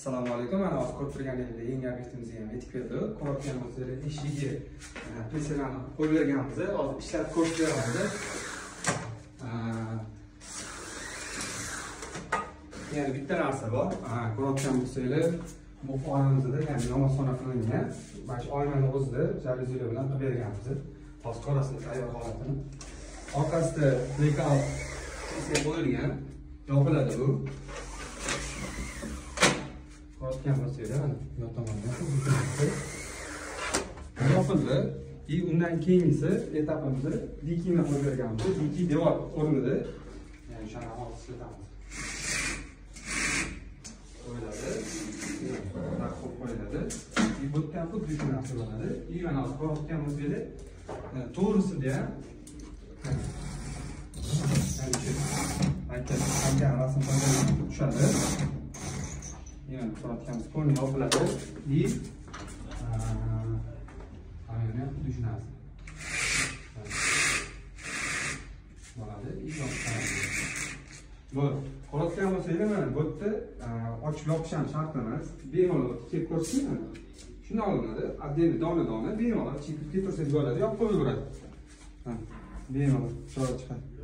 assalomu alaykum. Mana hozir ko'rib turganingizdek yangi obyektimiz ham yetib keldi. Ko'rayotgan bo'lsangiz eshigi pensillarni qo'yib berganmiz hozir ishlatib turyapmiz yana bitta narsa bor. Ko'rayotgan bo'lsanglar bu xonamizda ya'ni namozxona qilingan mana shu oynani o'zida jalyuzilar bilan qilib berganmiz hozir ko'rasiz tayyor holatini. Orqasida blackout qo'yilgan. Yopiladi bu. Ko'rayotgan bo'lsanglar mana bu tomondan yopildi и undan keyingisi etapimizni dikini qo'yib berganmiz diki devor o'rnida. Hozir islatamiz qo'yiladi qo'yib qo'yiladi и bu yerda ham xuddi shu narsa bo'ladi и mana hozir ko'rayotgan bo'lsanglar to'g'risida ham aytgan rasm tushadi yana ko'rayotganimiz qo'lni yopiladi и ayoni ham xuddi shu bo'ladi и bo'ldi ko'rayotgan bo'lsanglar mana bu yerda ochib yopish ham shart emas bemalol kelib ko'rsin shunday olinadi отдельно dona dona bemalol chekib ketaversangiz bo'ladi yopib qo'yaveradi bemalol chiroyli chiqadi